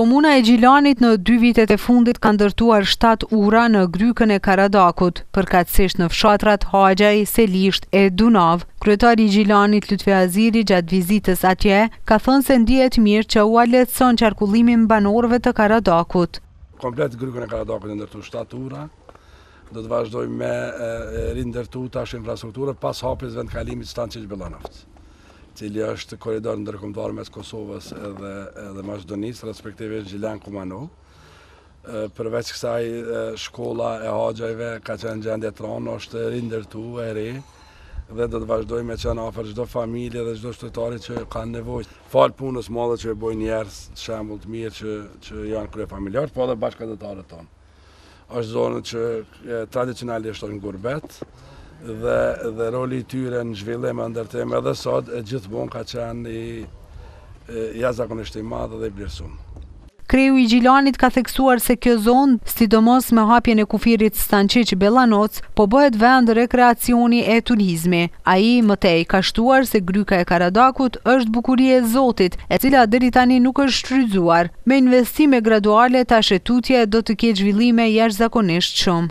Komuna e Gjilanit në dy vitet e fundit ka ndërtuar shtatë ura në Grykën e Karadakut, përkatësisht në fshatrat Haxhaj, Selisht e Dunavë. Kryetari i Gjilanit, Lutfi Haziri, gjatë vizitës atje, ka thënë se ndihet mirë që ua lehtëson qarkullimin banorëve të Karadakut. Komplet Grykën e Karadakut janë ndërtu shtatë ura. Do të vazhdojmë me rindërtu tash infrastrukturën pas hapjes vendkalimit Stanqiq-Bellanovc. cili është korridor ndërkombëtar mes Kosovës edhe edhe Maqedonisë, respektivisht Gjilan Kumanovë. Përveç kësaj shkolla e Haxhajve ka qenë gjendje t'ronë, është rindërtu e re dhe do të vazhdojmë me qenë afër çdo familje dhe çdo qytetari që kanë nevojë. Falë punës së madhe që e bojnë njerëz, shembul të mirë që, që janë kryefamiljarë, po edhe bashkatdhetarët tonë. është zonë që tradicionalisht është në gurbet dhe, dhe roli i tyre në zhvillim e ndërtim edhe sot e gjithmonë ka qenë i jashtëzakonisht i madh dhe i vlerësum. Kreu i Gjilanit ka theksuar se kjo zonë, sidomos me hapjen e kufirit Stanqiq-Bellanoc, po bëhet vend rekreacioni e turizmi. Ai më tej ka shtuar se Gryka e Karadakut është bukuri e Zotit, e cila deri tani nuk është shfrytëzuar. Me investime graduale tash e tutje do të ketë zhvillime jashtëzakonisht shumë.